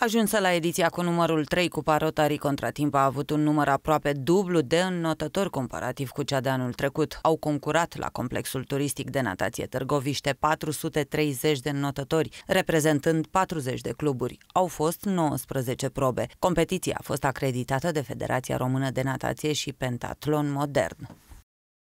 Ajunsă la ediția cu numărul 3, cu Rotary Contratimp a avut un număr aproape dublu de înnotători comparativ cu cea de anul trecut. Au concurat la complexul turistic de natație Târgoviște 430 de înnotători, reprezentând 40 de cluburi. Au fost 19 probe. Competiția a fost acreditată de Federația Română de Natație și Pentatlon Modern.